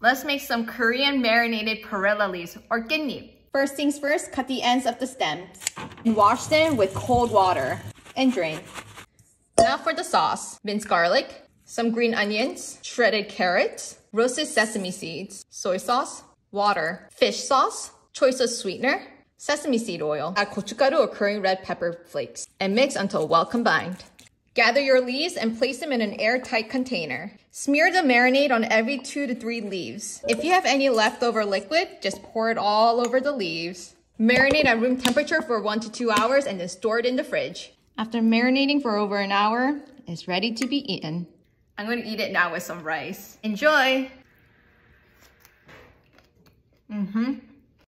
Let's make some Korean marinated perilla leaves or kkaennip. First things first, cut the ends of the stems and wash them with cold water and drain. Now for the sauce. Minced garlic, some green onions, shredded carrots, roasted sesame seeds, soy sauce, water, fish sauce, choice of sweetener, sesame seed oil, add gochugaru or Korean red pepper flakes, and mix until well combined. Gather your leaves and place them in an airtight container. Smear the marinade on every two to three leaves. If you have any leftover liquid, just pour it all over the leaves. Marinate at room temperature for one to two hours and then store it in the fridge. After marinating for over an hour, it's ready to be eaten. I'm gonna eat it now with some rice. Enjoy! Mm-hmm.